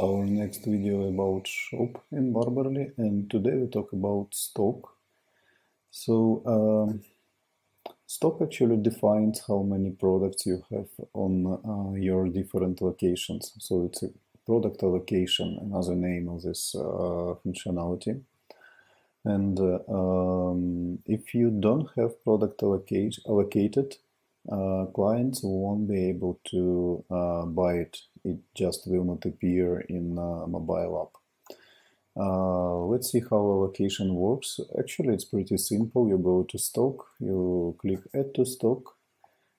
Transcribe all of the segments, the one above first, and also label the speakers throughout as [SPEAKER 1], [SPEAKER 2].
[SPEAKER 1] our next video about shop in Barberly and today we talk about stock. So um, stock actually defines how many products you have on uh, your different locations. So it's a product allocation, another name of this uh, functionality. And uh, um, if you don't have product allocate, allocated, uh, clients won't be able to uh, buy it. It just will not appear in uh, mobile app. Uh, let's see how allocation works. Actually, it's pretty simple. You go to stock, you click add to stock,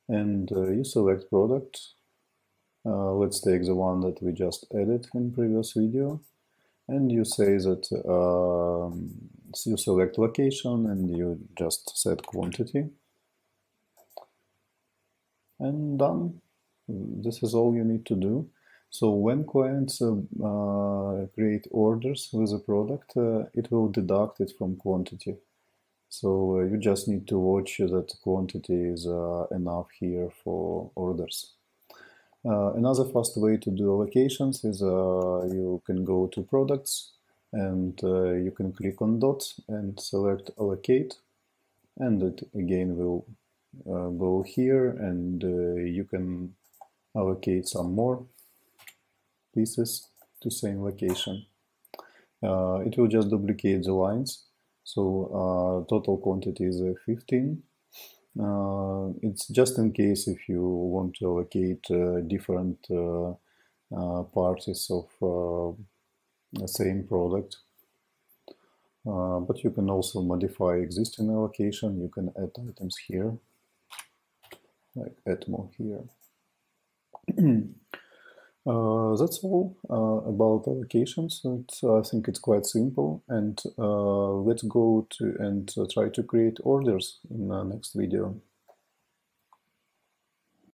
[SPEAKER 1] and uh, you select product. Uh, let's take the one that we just added in previous video. And you say that um, you select location and you just set quantity and done. This is all you need to do. So when clients uh, uh, create orders with a product, uh, it will deduct it from quantity. So uh, you just need to watch that quantity is uh, enough here for orders. Uh, another fast way to do allocations is you can go to products and you can click on dots and select allocate and it again will uh, go here and uh, you can allocate some more pieces to same location. Uh, it will just duplicate the lines. So total quantity is 15. Uh, it's just in case if you want to allocate uh, different uh, parties of the same product. but you can also modify existing allocation. You can add items here like add more here. uh, that's all uh, about allocations. And, uh, I think it's quite simple. And uh, let's go to and uh, try to create orders in the next video.